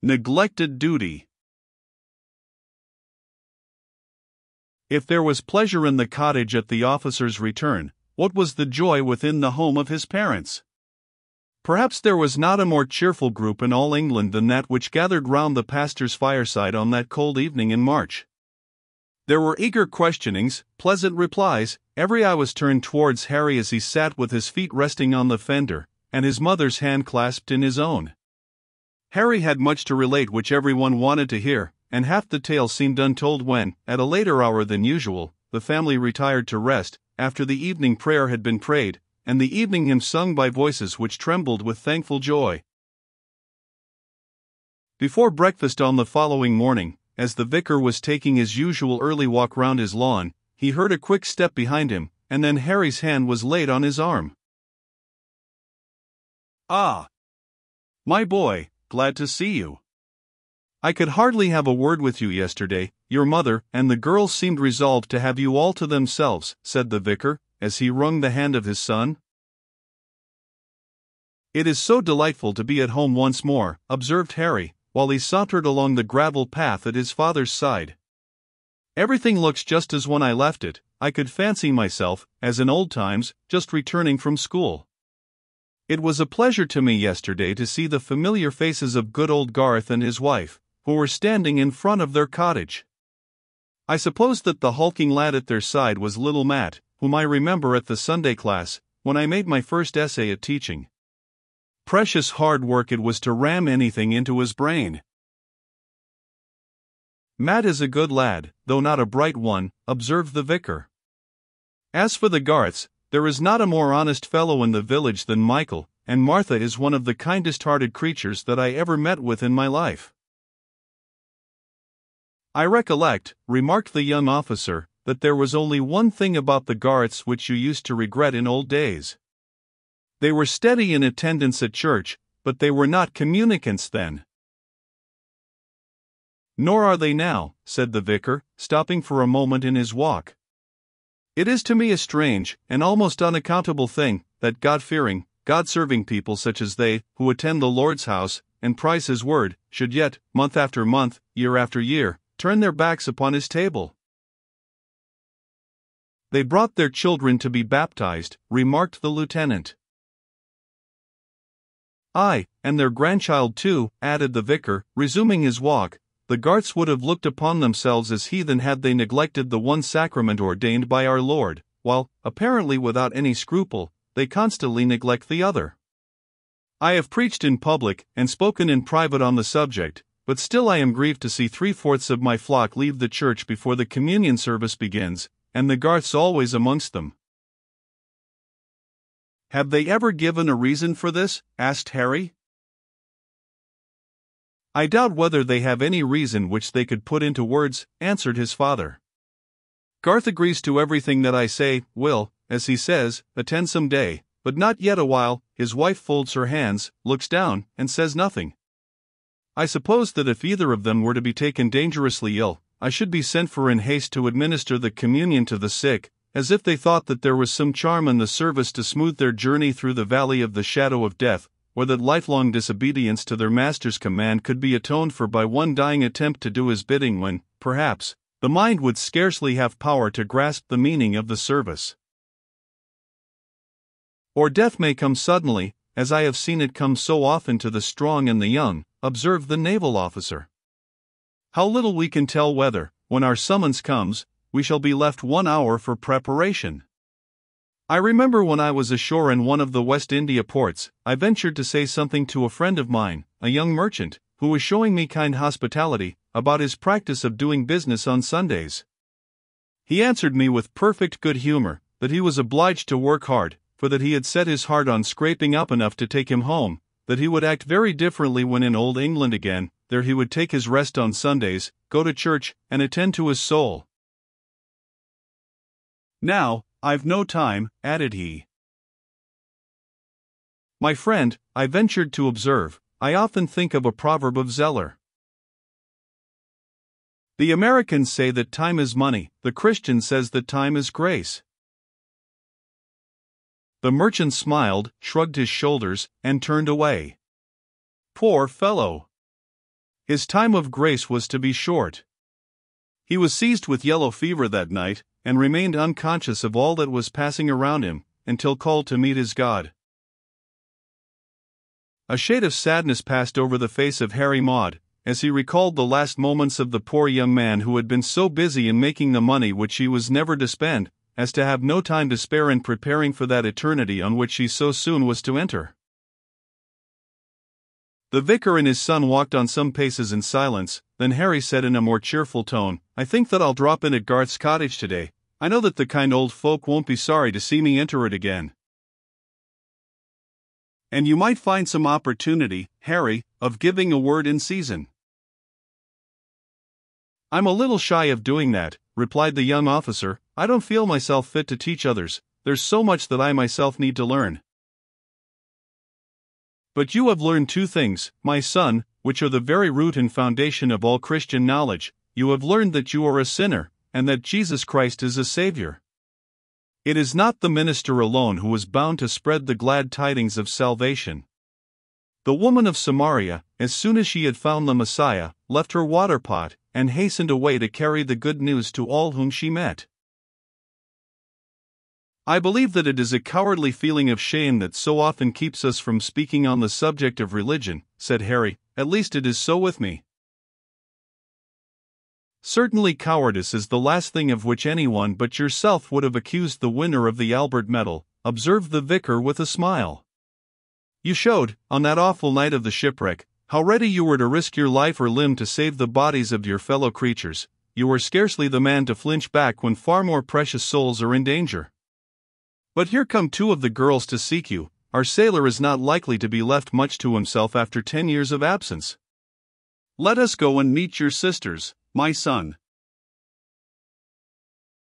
Neglected duty. If there was pleasure in the cottage at the officer's return, what was the joy within the home of his parents? Perhaps there was not a more cheerful group in all England than that which gathered round the pastor's fireside on that cold evening in March. There were eager questionings, pleasant replies, every eye was turned towards Harry as he sat with his feet resting on the fender, and his mother's hand clasped in his own. Harry had much to relate which everyone wanted to hear, and half the tale seemed untold when, at a later hour than usual, the family retired to rest, after the evening prayer had been prayed, and the evening hymn sung by voices which trembled with thankful joy. Before breakfast on the following morning, as the vicar was taking his usual early walk round his lawn, he heard a quick step behind him, and then Harry's hand was laid on his arm. Ah! My boy, glad to see you. I could hardly have a word with you yesterday, your mother and the girls seemed resolved to have you all to themselves, said the vicar, as he wrung the hand of his son. It is so delightful to be at home once more, observed Harry, while he sauntered along the gravel path at his father's side. Everything looks just as when I left it, I could fancy myself, as in old times, just returning from school. It was a pleasure to me yesterday to see the familiar faces of good old Garth and his wife, who were standing in front of their cottage. I suppose that the hulking lad at their side was little Matt, whom I remember at the Sunday class, when I made my first essay at teaching. Precious hard work it was to ram anything into his brain. Matt is a good lad, though not a bright one, observed the vicar. As for the Garths, there is not a more honest fellow in the village than Michael, and Martha is one of the kindest hearted creatures that I ever met with in my life. I recollect, remarked the young officer, that there was only one thing about the Garths which you used to regret in old days. They were steady in attendance at church, but they were not communicants then. Nor are they now, said the vicar, stopping for a moment in his walk. It is to me a strange, and almost unaccountable thing, that God fearing, God serving people such as they, who attend the Lord's house, and prize His word, should yet, month after month, year after year, turn their backs upon His table. They brought their children to be baptized, remarked the lieutenant. Ay, and their grandchild too, added the vicar, resuming his walk. The Garths would have looked upon themselves as heathen had they neglected the one sacrament ordained by our Lord, while, apparently without any scruple, they constantly neglect the other. I have preached in public and spoken in private on the subject, but still I am grieved to see three fourths of my flock leave the church before the communion service begins, and the Garths always amongst them. Have they ever given a reason for this? asked Harry. I doubt whether they have any reason which they could put into words, answered his father. Garth agrees to everything that I say, will, as he says, attend some day, but not yet a while. His wife folds her hands, looks down, and says nothing. I suppose that if either of them were to be taken dangerously ill, I should be sent for in haste to administer the communion to the sick, as if they thought that there was some charm in the service to smooth their journey through the valley of the shadow of death, or that lifelong disobedience to their master's command could be atoned for by one dying attempt to do his bidding when, perhaps, the mind would scarcely have power to grasp the meaning of the service. Or death may come suddenly, as I have seen it come so often to the strong and the young, observed the naval officer. How little we can tell whether, when our summons comes, we shall be left one hour for preparation. I remember when I was ashore in one of the West India ports, I ventured to say something to a friend of mine, a young merchant, who was showing me kind hospitality, about his practice of doing business on Sundays. He answered me with perfect good humor that he was obliged to work hard, for that he had set his heart on scraping up enough to take him home, that he would act very differently when in Old England again, there he would take his rest on Sundays, go to church, and attend to his soul. Now, I've no time, added he. My friend, I ventured to observe, I often think of a proverb of Zeller. The Americans say that time is money, the Christian says that time is grace. The merchant smiled, shrugged his shoulders, and turned away. Poor fellow! His time of grace was to be short. He was seized with yellow fever that night, and remained unconscious of all that was passing around him, until called to meet his God. A shade of sadness passed over the face of Harry Maud, as he recalled the last moments of the poor young man who had been so busy in making the money which he was never to spend, as to have no time to spare in preparing for that eternity on which he so soon was to enter. The vicar and his son walked on some paces in silence, then Harry said in a more cheerful tone, I think that I'll drop in at Garth's cottage today. I know that the kind old folk won't be sorry to see me enter it again. And you might find some opportunity, Harry, of giving a word in season. I'm a little shy of doing that, replied the young officer. I don't feel myself fit to teach others, there's so much that I myself need to learn. But you have learned two things, my son, which are the very root and foundation of all Christian knowledge. You have learned that you are a sinner, and that Jesus Christ is a Savior. It is not the minister alone who is bound to spread the glad tidings of salvation. The woman of Samaria, as soon as she had found the Messiah, left her water pot and hastened away to carry the good news to all whom she met. I believe that it is a cowardly feeling of shame that so often keeps us from speaking on the subject of religion, said Harry, at least it is so with me. Certainly, cowardice is the last thing of which anyone but yourself would have accused the winner of the Albert Medal, observed the vicar with a smile. You showed, on that awful night of the shipwreck, how ready you were to risk your life or limb to save the bodies of your fellow creatures, you were scarcely the man to flinch back when far more precious souls are in danger. But here come two of the girls to seek you, our sailor is not likely to be left much to himself after ten years of absence. Let us go and meet your sisters, my son.